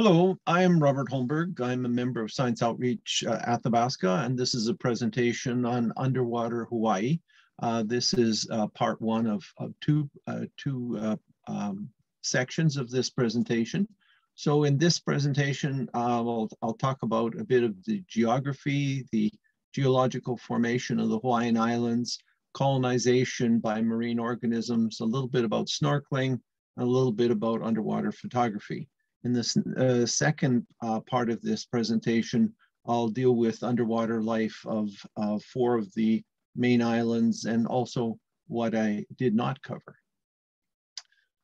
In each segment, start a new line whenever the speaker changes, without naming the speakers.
Hello, I am Robert Holmberg. I'm a member of Science Outreach uh, Athabasca, and this is a presentation on underwater Hawaii. Uh, this is uh, part one of, of two, uh, two uh, um, sections of this presentation. So in this presentation, uh, I'll, I'll talk about a bit of the geography, the geological formation of the Hawaiian Islands, colonization by marine organisms, a little bit about snorkeling, a little bit about underwater photography. In this uh, second uh, part of this presentation, I'll deal with underwater life of uh, four of the main islands and also what I did not cover.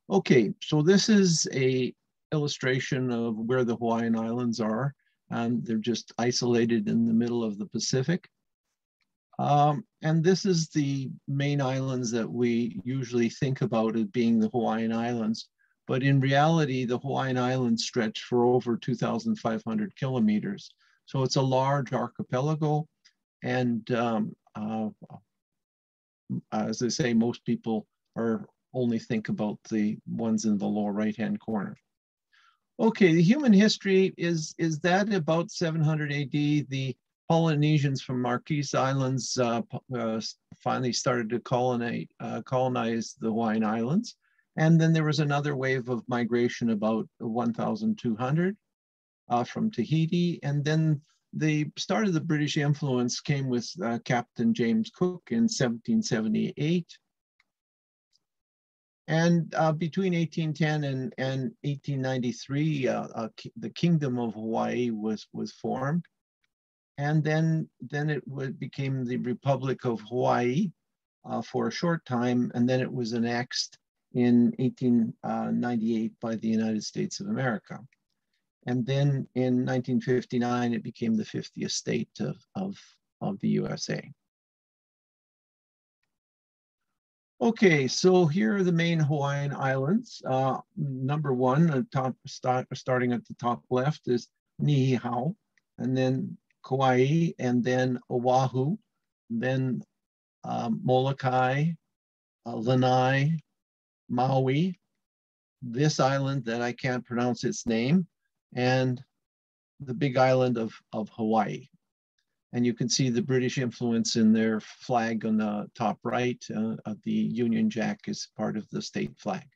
Okay, so this is a illustration of where the Hawaiian Islands are. and they're just isolated in the middle of the Pacific. Um, and this is the main islands that we usually think about as being the Hawaiian Islands. But in reality, the Hawaiian Islands stretch for over 2,500 kilometers. So it's a large archipelago. And um, uh, as I say, most people are only think about the ones in the lower right-hand corner. Okay, the human history is, is that about 700 AD, the Polynesians from Marquesas Islands uh, uh, finally started to colonize, uh, colonize the Hawaiian Islands. And then there was another wave of migration about 1,200 uh, from Tahiti. And then the start of the British influence came with uh, Captain James Cook in 1778. And uh, between 1810 and, and 1893, uh, uh, the Kingdom of Hawaii was, was formed. And then, then it became the Republic of Hawaii uh, for a short time, and then it was annexed in 1898 by the United States of America. And then in 1959, it became the 50th state of, of, of the USA. Okay, so here are the main Hawaiian islands. Uh, number one, top, start, starting at the top left is Niihau, and then Kauai, and then Oahu, then um, Molokai, uh, Lanai, Maui, this island that I can't pronounce its name, and the big island of, of Hawaii. And you can see the British influence in their flag on the top right. Uh, the Union Jack is part of the state flag.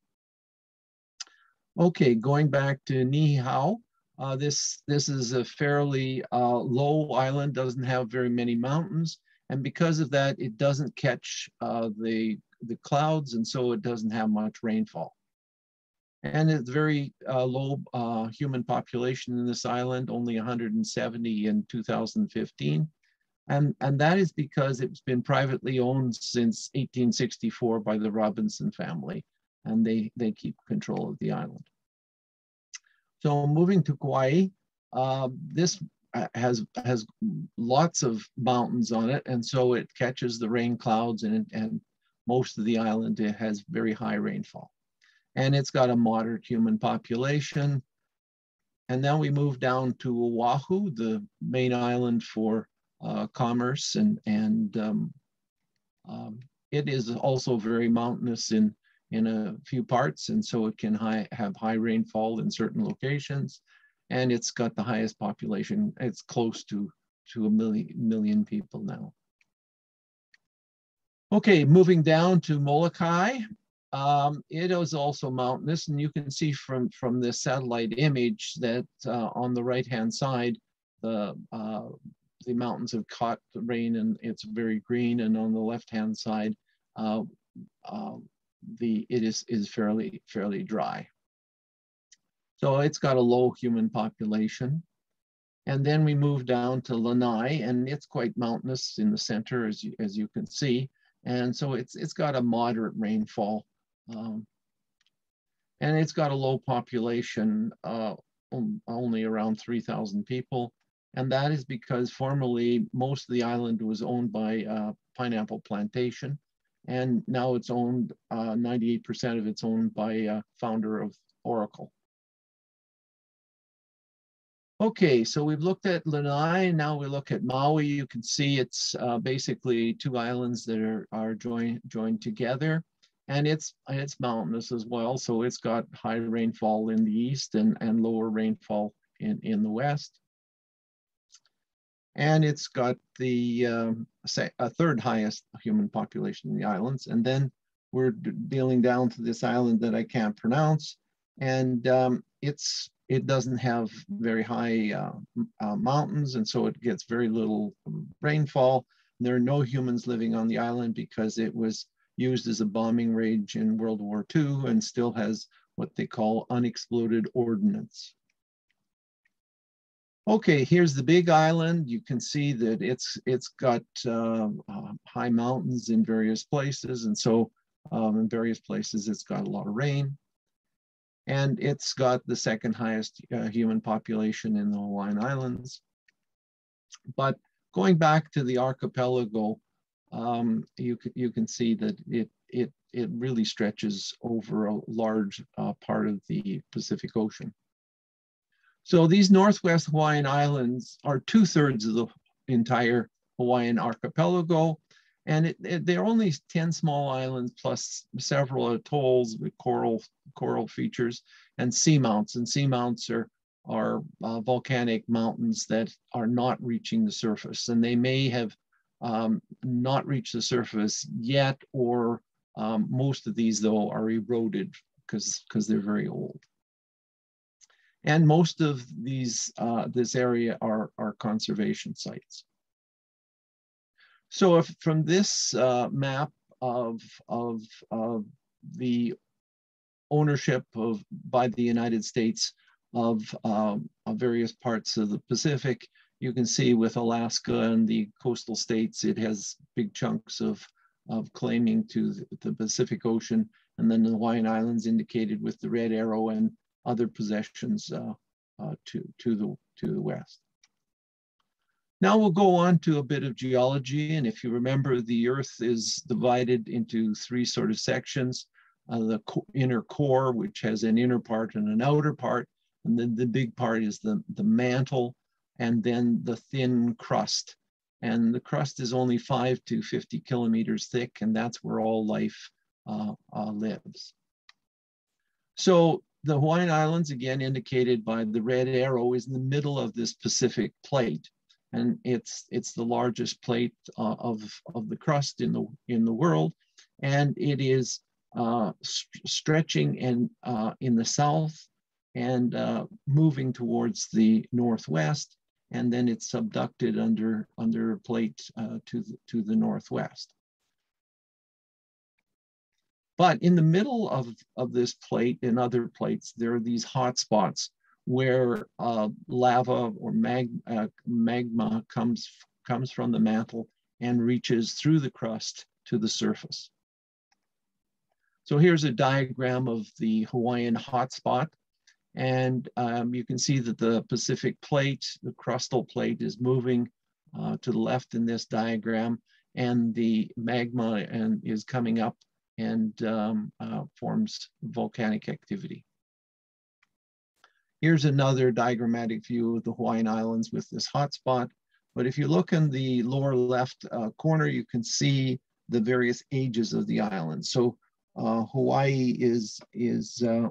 Okay, going back to Niihau, uh, this, this is a fairly uh, low island, doesn't have very many mountains. And because of that, it doesn't catch uh, the the clouds, and so it doesn't have much rainfall. And it's very uh, low uh, human population in this island, only 170 in 2015. And, and that is because it's been privately owned since 1864 by the Robinson family, and they, they keep control of the island. So moving to Kauai, uh, this has has lots of mountains on it, and so it catches the rain clouds and, and most of the island has very high rainfall. And it's got a moderate human population. And then we move down to Oahu, the main island for uh, commerce. And, and um, um, it is also very mountainous in, in a few parts. And so it can high, have high rainfall in certain locations. And it's got the highest population. It's close to, to a million, million people now. Okay, moving down to Molokai. Um, it is also mountainous, and you can see from, from this satellite image that uh, on the right-hand side, the, uh, the mountains have caught the rain and it's very green, and on the left-hand side, uh, um, the, it is, is fairly, fairly dry. So it's got a low human population. And then we move down to Lanai, and it's quite mountainous in the center, as you, as you can see. And so it's, it's got a moderate rainfall. Um, and it's got a low population, uh, only around 3,000 people. And that is because formerly most of the island was owned by uh, Pineapple Plantation. And now it's owned, 98% uh, of it's owned by a founder of Oracle. Okay, so we've looked at Lanai, now we look at Maui. You can see it's uh, basically two islands that are, are joined, joined together. and it's it's mountainous as well. So it's got high rainfall in the east and, and lower rainfall in, in the west. And it's got the um, say, a third highest human population in the islands. And then we're dealing down to this island that I can't pronounce. And um, it's it doesn't have very high uh, uh, mountains, and so it gets very little rainfall. There are no humans living on the island because it was used as a bombing range in World War II and still has what they call unexploded ordnance. Okay, here's the big island. You can see that it's it's got uh, uh, high mountains in various places, and so um, in various places it's got a lot of rain. And it's got the second highest uh, human population in the Hawaiian Islands. But going back to the archipelago, um, you, can, you can see that it, it, it really stretches over a large uh, part of the Pacific Ocean. So these Northwest Hawaiian Islands are two thirds of the entire Hawaiian archipelago. And it, it, there are only 10 small islands plus several atolls with coral, coral features and seamounts. And seamounts are, are uh, volcanic mountains that are not reaching the surface. And they may have um, not reached the surface yet, or um, most of these though are eroded because because they're very old. And most of these uh, this area are, are conservation sites. So if from this uh, map of, of, of the ownership of by the United States of, um, of various parts of the Pacific, you can see with Alaska and the coastal states, it has big chunks of, of claiming to the Pacific Ocean, and then the Hawaiian Islands indicated with the red arrow and other possessions uh, uh, to, to, the, to the west. Now we'll go on to a bit of geology. And if you remember, the Earth is divided into three sort of sections. Uh, the co inner core, which has an inner part and an outer part. And then the big part is the, the mantle and then the thin crust. And the crust is only five to 50 kilometers thick, and that's where all life uh, uh, lives. So the Hawaiian Islands, again indicated by the red arrow, is in the middle of this Pacific plate. And it's, it's the largest plate uh, of, of the crust in the, in the world. And it is uh, st stretching and, uh, in the south and uh, moving towards the northwest. And then it's subducted under, under a plate uh, to, the, to the northwest. But in the middle of, of this plate and other plates, there are these hot spots where uh, lava or mag, uh, magma comes, comes from the mantle and reaches through the crust to the surface. So here's a diagram of the Hawaiian hotspot. And um, you can see that the Pacific plate, the crustal plate is moving uh, to the left in this diagram and the magma and is coming up and um, uh, forms volcanic activity. Here's another diagrammatic view of the Hawaiian Islands with this hotspot. But if you look in the lower left uh, corner, you can see the various ages of the island. So uh, Hawaii is, is uh,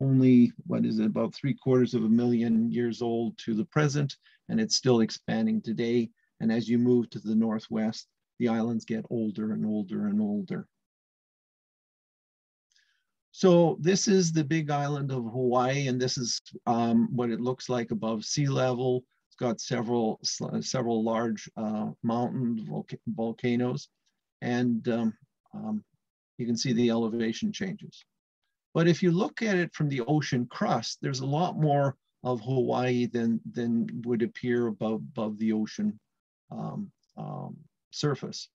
only, what is it, about three quarters of a million years old to the present, and it's still expanding today. And as you move to the Northwest, the islands get older and older and older. So this is the big island of Hawaii, and this is um, what it looks like above sea level. It's got several, several large uh, mountain volcanoes, and um, um, you can see the elevation changes. But if you look at it from the ocean crust, there's a lot more of Hawaii than, than would appear above, above the ocean um, um, surface.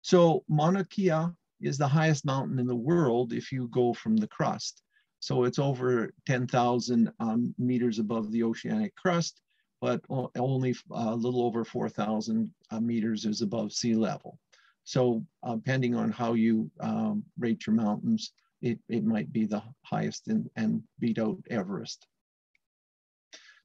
So Mauna Kea is the highest mountain in the world if you go from the crust. So it's over 10,000 um, meters above the oceanic crust, but only uh, a little over 4,000 uh, meters is above sea level. So uh, depending on how you um, rate your mountains, it, it might be the highest in, and beat out Everest.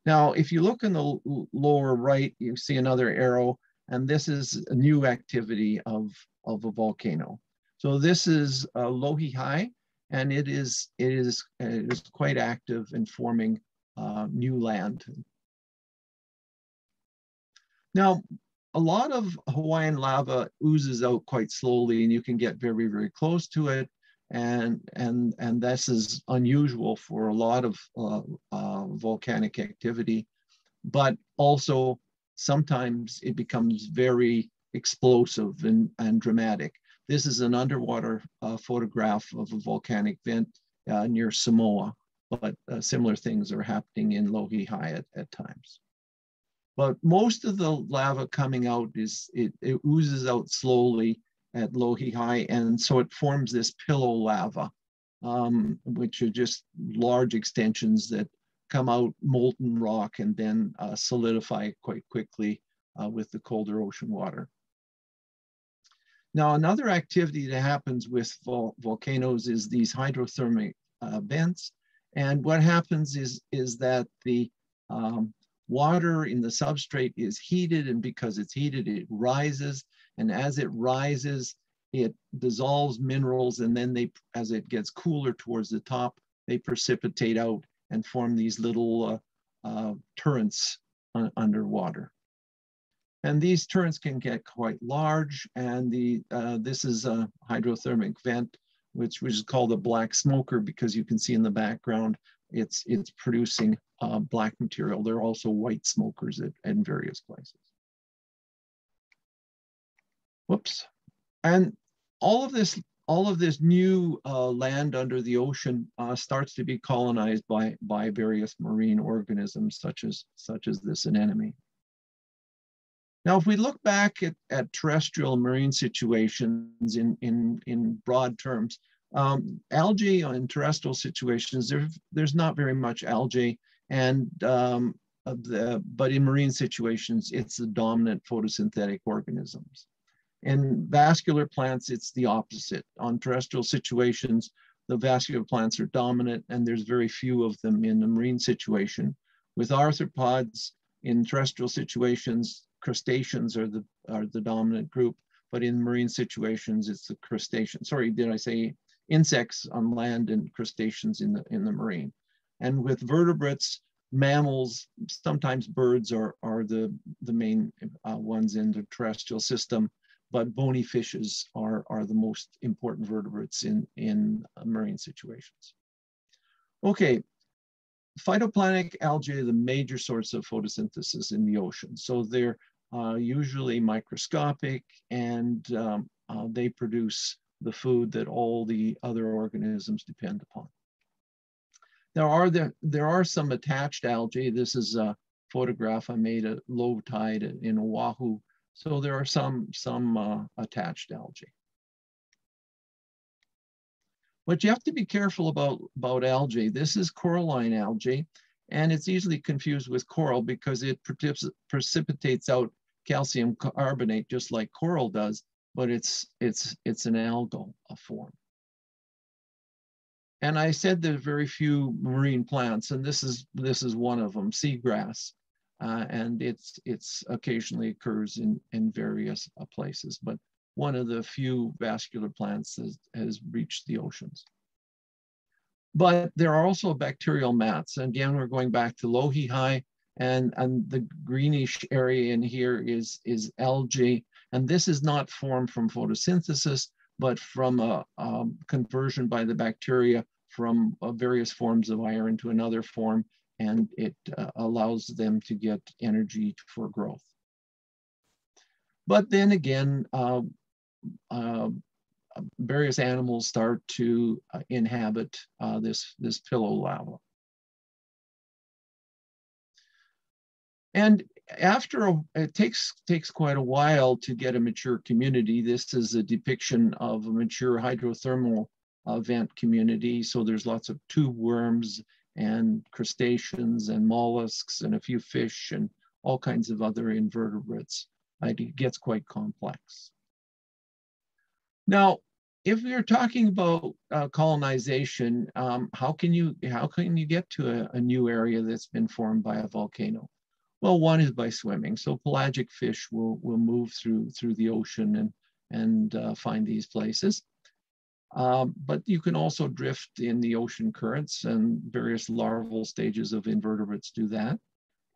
Now, if you look in the lower right, you see another arrow, and this is a new activity of, of a volcano. So this is uh, Loihi, and it is, it is, it is quite active in forming uh, new land. Now, a lot of Hawaiian lava oozes out quite slowly and you can get very, very close to it. And, and, and this is unusual for a lot of uh, uh, volcanic activity, but also sometimes it becomes very explosive and, and dramatic. This is an underwater uh, photograph of a volcanic vent uh, near Samoa, but uh, similar things are happening in Loihi at, at times. But most of the lava coming out is, it, it oozes out slowly at Loihi, and so it forms this pillow lava, um, which are just large extensions that come out molten rock and then uh, solidify quite quickly uh, with the colder ocean water. Now, another activity that happens with vol volcanoes is these hydrothermic uh, vents. And what happens is, is that the um, water in the substrate is heated and because it's heated, it rises. And as it rises, it dissolves minerals and then they, as it gets cooler towards the top, they precipitate out and form these little uh, uh, turrets underwater. And these turrets can get quite large. And the uh, this is a hydrothermic vent, which, which is called a black smoker because you can see in the background, it's, it's producing uh, black material. There are also white smokers at, in various places. Whoops. And all of this all of this new uh, land under the ocean uh, starts to be colonized by, by various marine organisms such as, such as this anemone. Now, if we look back at, at terrestrial marine situations in, in, in broad terms, um, algae in terrestrial situations, there, there's not very much algae, and um, the, but in marine situations, it's the dominant photosynthetic organisms. In vascular plants, it's the opposite. On terrestrial situations, the vascular plants are dominant and there's very few of them in the marine situation. With arthropods, in terrestrial situations, crustaceans are the, are the dominant group, but in marine situations, it's the crustacean. Sorry, did I say insects on land and crustaceans in the, in the marine? And with vertebrates, mammals, sometimes birds are, are the, the main uh, ones in the terrestrial system but bony fishes are, are the most important vertebrates in, in marine situations. Okay, phytoplankton algae are the major source of photosynthesis in the ocean. So they're uh, usually microscopic and um, uh, they produce the food that all the other organisms depend upon. There are, there, there are some attached algae. This is a photograph I made at low tide in Oahu so there are some, some uh, attached algae. But you have to be careful about, about algae. This is coralline algae, and it's easily confused with coral because it precipitates out calcium carbonate just like coral does, but it's, it's, it's an algal form. And I said there are very few marine plants, and this is, this is one of them, seagrass uh, and it's it's occasionally occurs in in various uh, places, but one of the few vascular plants has, has reached the oceans. But there are also bacterial mats. And again, we're going back to Loihi, and, and the greenish area in here is, is algae. And this is not formed from photosynthesis, but from a, a conversion by the bacteria from uh, various forms of iron to another form and it uh, allows them to get energy for growth. But then again, uh, various animals start to uh, inhabit uh, this, this pillow lava. And after a, it takes takes quite a while to get a mature community. This is a depiction of a mature hydrothermal vent community. So there's lots of tube worms and crustaceans and mollusks and a few fish and all kinds of other invertebrates. It gets quite complex. Now, if you're talking about uh, colonization, um, how can you how can you get to a, a, new area that's been formed by a volcano? Well, one is by swimming. So pelagic fish will will move through through the ocean and and uh, find these places. Um, but you can also drift in the ocean currents and various larval stages of invertebrates do that.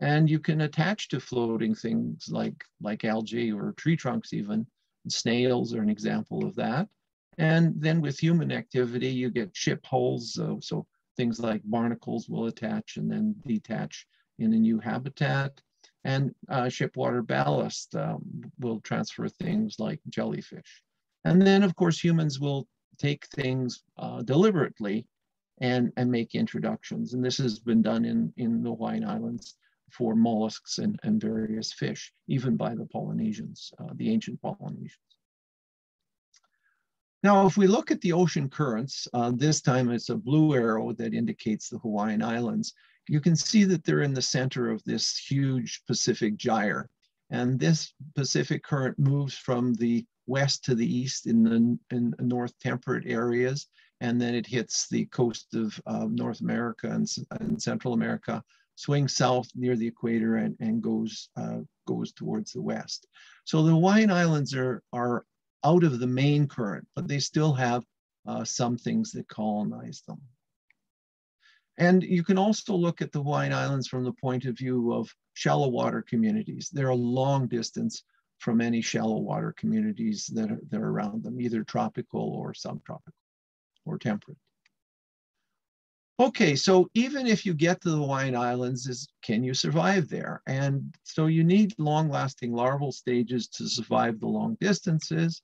And you can attach to floating things like, like algae or tree trunks even. Snails are an example of that. And then with human activity, you get ship hulls. Uh, so things like barnacles will attach and then detach in a new habitat. And uh, ship water ballast um, will transfer things like jellyfish. And then, of course, humans will take things uh, deliberately and, and make introductions. And this has been done in, in the Hawaiian Islands for mollusks and, and various fish, even by the Polynesians, uh, the ancient Polynesians. Now, if we look at the ocean currents, uh, this time it's a blue arrow that indicates the Hawaiian Islands. You can see that they're in the center of this huge Pacific gyre. And this Pacific current moves from the west to the east in the in north temperate areas, and then it hits the coast of uh, North America and, and, Central America, swings south near the equator, and, and goes uh, goes towards the west. So the Hawaiian Islands are are out of the main current, but they still have uh, some things that colonize them. And you can also look at the Hawaiian Islands from the point of view of shallow water communities. They're a long distance from any shallow water communities that are, that are around them, either tropical or subtropical or temperate. Okay, so even if you get to the Hawaiian Islands, is can you survive there? And so you need long-lasting larval stages to survive the long distances.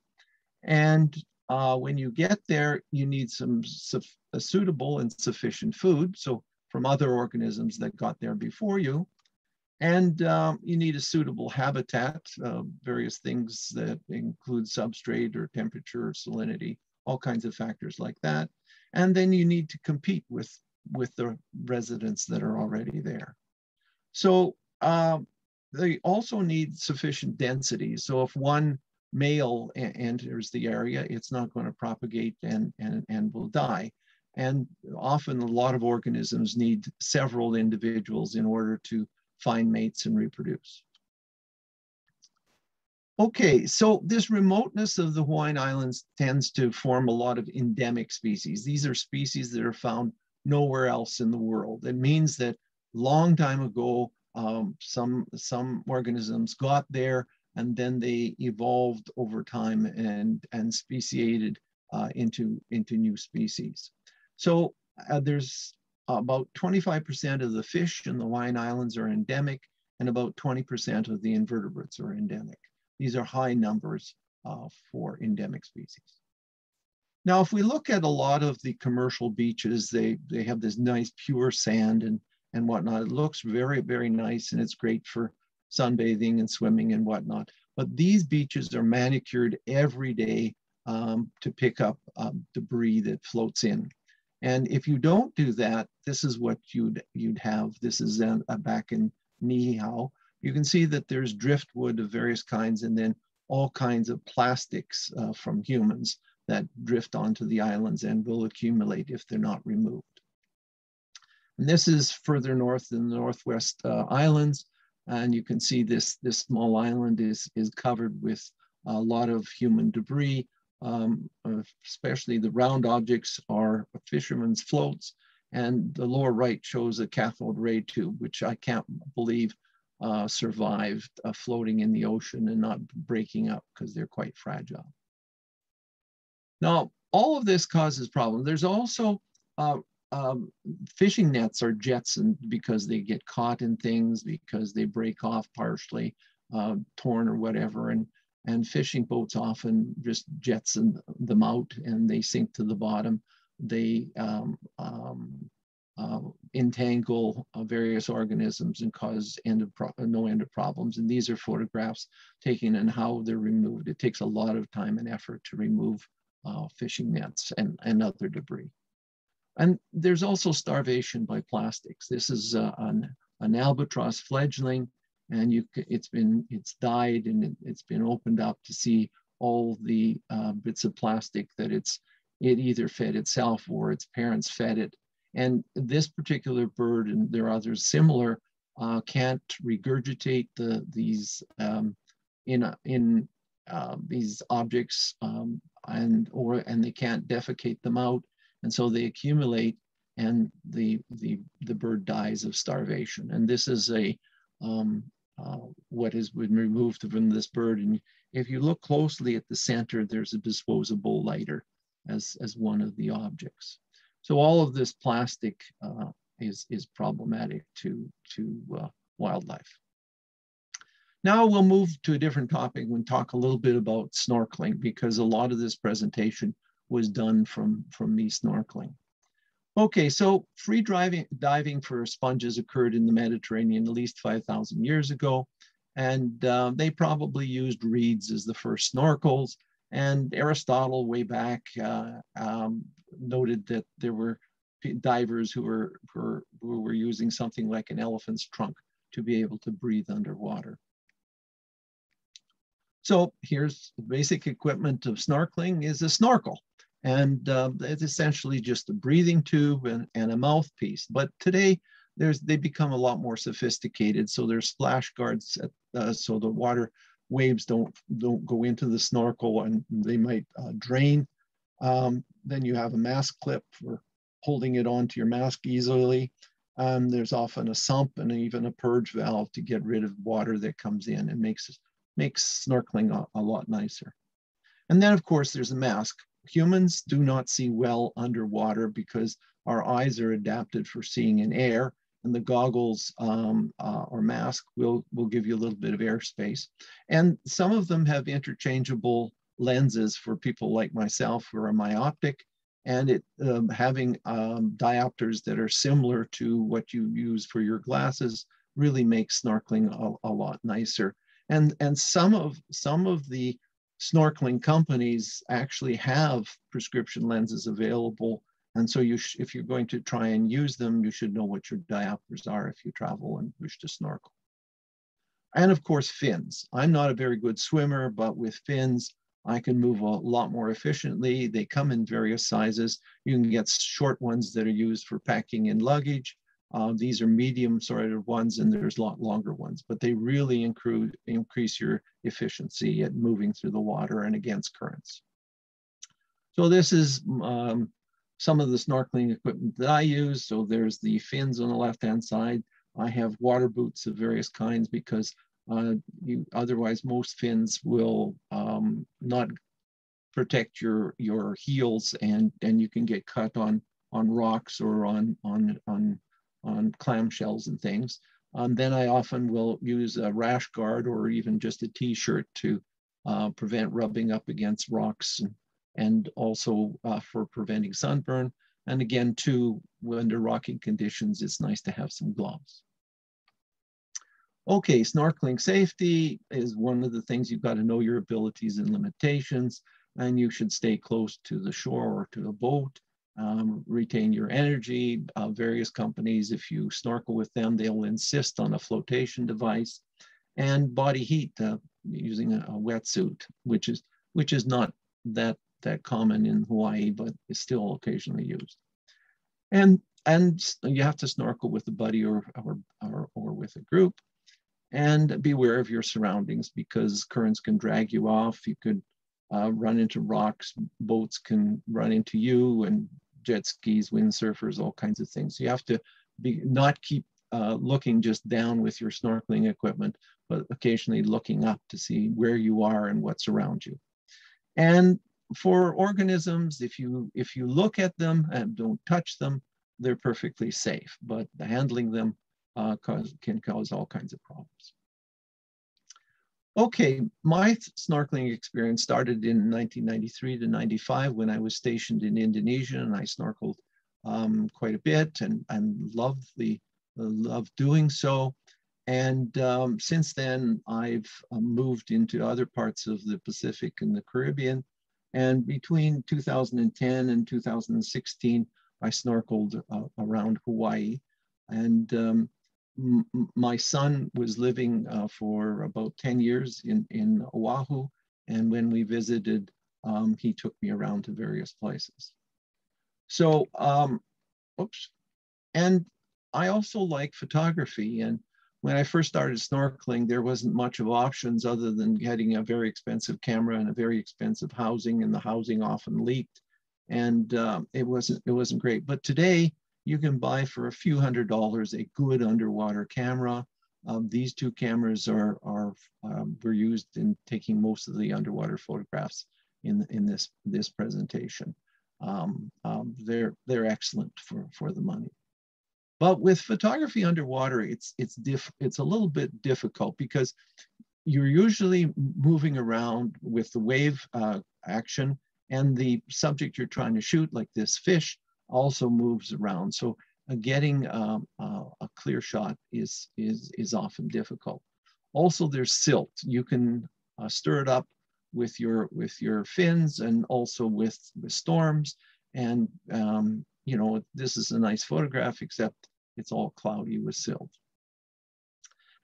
And uh, when you get there, you need some suitable and sufficient food. So from other organisms that got there before you. And um, you need a suitable habitat, uh, various things that include substrate or temperature or salinity, all kinds of factors like that. And then you need to compete with, with the residents that are already there. So um, they also need sufficient density. So if one male enters the area, it's not going to propagate and, and, and will die. And often a lot of organisms need several individuals in order to find mates and reproduce. Okay, so this remoteness of the Hawaiian Islands tends to form a lot of endemic species. These are species that are found nowhere else in the world. It means that long time ago, um, some, some organisms got there and then they evolved over time and, and speciated uh, into, into new species. So uh, there's about 25% of the fish in the Hawaiian Islands are endemic and about 20% of the invertebrates are endemic. These are high numbers uh, for endemic species. Now, if we look at a lot of the commercial beaches, they, they have this nice pure sand and, and whatnot. It looks very, very nice and it's great for sunbathing and swimming and whatnot. But these beaches are manicured every day um, to pick up um, debris that floats in. And if you don't do that, this is what you'd, you'd have. This is a back in Niihau. You can see that there's driftwood of various kinds and then all kinds of plastics uh, from humans that drift onto the islands and will accumulate if they're not removed. And this is further north in the Northwest uh, Islands. And you can see this, this small island is, is covered with a lot of human debris, um, especially the round objects are fishermen's floats. And the lower right shows a cathode ray tube, which I can't believe uh, survived uh, floating in the ocean and not breaking up because they're quite fragile. Now, all of this causes problems. There's also uh, um, fishing nets are jettisoned because they get caught in things, because they break off partially, uh, torn or whatever. And and fishing boats often just jettison them out and they sink to the bottom. They um, um, uh, entangle uh, various organisms and cause end of no end of problems. And these are photographs taken and how they're removed. It takes a lot of time and effort to remove uh, fishing nets and, and other debris. And there's also starvation by plastics. This is uh, an, an albatross fledgling and you it's been it's died and it, has been opened up to see all the uh, bits of plastic that it's it either fed itself or its parents fed it and this particular bird and there are others similar uh, can't regurgitate the these um, in in uh, these objects um, and or and they can't defecate them out, and so they accumulate, and the the the bird dies of starvation. And this is a um, uh, what has been removed from this bird. And if you look closely at the center, there's a disposable lighter as as one of the objects. So all of this plastic uh, is is problematic to to uh, wildlife. Now we'll move to a different topic and talk a little bit about snorkeling because a lot of this presentation was done from, from me snorkeling. Okay, so free driving, diving for sponges occurred in the Mediterranean at least 5,000 years ago. And uh, they probably used reeds as the first snorkels. And Aristotle, way back, uh, um, noted that there were divers who were, who were, who were using something like an elephant's trunk to be able to breathe underwater. So here's the basic equipment of snorkeling is a snorkel. And uh, it's essentially just a breathing tube and, and a mouthpiece. But today, there's they become a lot more sophisticated. So there's splash guards, at, uh, so the water waves don't don't go into the snorkel and they might uh, drain. Um, then you have a mask clip for holding it onto your mask easily. Um, there's often a sump and even a purge valve to get rid of water that comes in and makes makes snorkeling a, a lot nicer. And then of course there's a mask. Humans do not see well underwater because our eyes are adapted for seeing in air and the goggles um, uh, or mask will, will give you a little bit of airspace. And some of them have interchangeable lenses for people like myself who are myopic and it um, having um, diopters that are similar to what you use for your glasses really makes snorkeling a, a lot nicer. And, and some of some of the snorkeling companies actually have prescription lenses available. And so you if you're going to try and use them, you should know what your diopters are if you travel and wish to snorkel. And of course, fins. I'm not a very good swimmer, but with fins, I can move a lot more efficiently. They come in various sizes. You can get short ones that are used for packing in luggage. Uh, these are medium sorted ones and there's a lot longer ones, but they really increase, increase your efficiency at moving through the water and against currents. So this is um, some of the snorkeling equipment that I use. So there's the fins on the left-hand side. I have water boots of various kinds because uh, you, otherwise most fins will um, not protect your your heels and and you can get cut on on rocks or on on on on clamshells and things. Um, then I often will use a rash guard or even just a t-shirt to uh, prevent rubbing up against rocks and, and also uh, for preventing sunburn. And again, too, under rocky conditions, it's nice to have some gloves. Okay, snorkeling safety is one of the things you've got to know your abilities and limitations, and you should stay close to the shore or to the boat um, retain your energy. Uh, various companies, if you snorkel with them, they'll insist on a flotation device and body heat uh, using a, a, wetsuit, which is which is not that that common in Hawaii, but is still occasionally used. And and you have to snorkel with a buddy or or, or, or with a group and beware of your surroundings because currents can drag you off. You could uh, run into rocks, boats can run into you, and jet skis, windsurfers, all kinds of things. You have to be not keep uh, looking just down with your snorkeling equipment, but occasionally looking up to see where you are and what's around you. And for organisms, if you if you look at them and don't touch them, they're perfectly safe. But handling them uh, cause, can cause all kinds of problems. Okay, my snorkeling experience started in 1993 to 95 when I was stationed in Indonesia and I snorkeled um, quite a bit and, and loved, the, uh, loved doing so. And um, since then, I've uh, moved into other parts of the Pacific and the Caribbean. And between 2010 and 2016, I snorkeled uh, around Hawaii. And um, my son was living uh, for about 10 years in, in Oahu. And when we visited, um, he took me around to various places. So, um, oops. And I also like photography. And when I first started snorkeling, there wasn't much of options other than getting a very expensive camera and a very expensive housing, and the housing often leaked, and um, it wasn't it wasn't great. But today, you can buy for a few hundred dollars a good underwater camera. Um, these two cameras are are um, were used in taking most of the underwater photographs in in this this presentation. Um, um, they're they're excellent for for the money. But with photography underwater, it's it's diff it's a little bit difficult because you're usually moving around with the wave uh, action and the subject you're trying to shoot, like this fish, also moves around. So uh, getting um, uh, a clear shot is, is, is often difficult. Also, there's silt. You can uh, stir it up with your, with your fins and also with, with storms. And, um, you know, this is a nice photograph, except it's all cloudy with silt.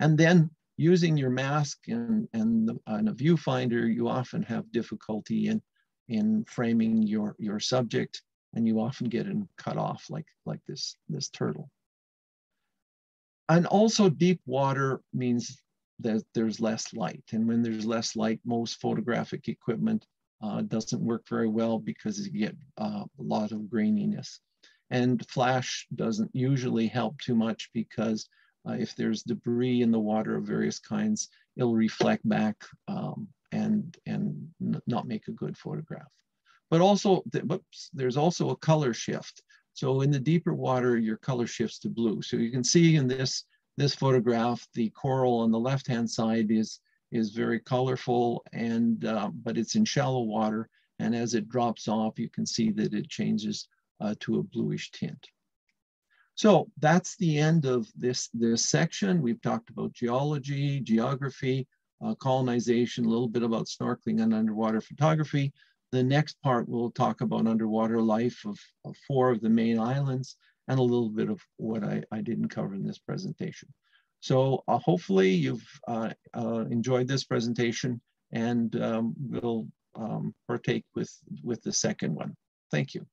And then using your mask and, and, the, and a viewfinder, you often have difficulty in, in framing your, your subject and you often get it cut off like, like this, this turtle. And also deep water means that there's less light. And when there's less light, most photographic equipment uh, doesn't work very well because you get uh, a lot of graininess. And flash doesn't usually help too much because uh, if there's debris in the water of various kinds, it'll reflect back um, and, and not make a good photograph. But also, whoops, there's also a color shift. So in the deeper water, your color shifts to blue. So you can see in this, this photograph, the coral on the left-hand side is, is very colorful, and uh, but it's in shallow water. And as it drops off, you can see that it changes uh, to a bluish tint. So that's the end of this, this section. We've talked about geology, geography, uh, colonization, a little bit about snorkeling and underwater photography. The next part, we'll talk about underwater life of, of four of the main islands and a little bit of what I, I didn't cover in this presentation. So uh, hopefully you've uh, uh, enjoyed this presentation and um, we'll um, partake with, with the second one. Thank you.